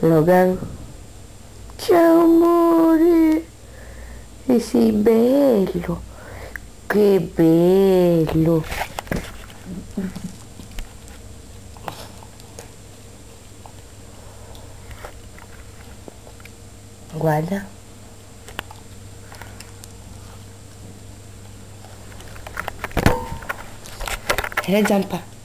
Logan. Ciao amore. E sei bello. Che bello. Guarda. E la zampa.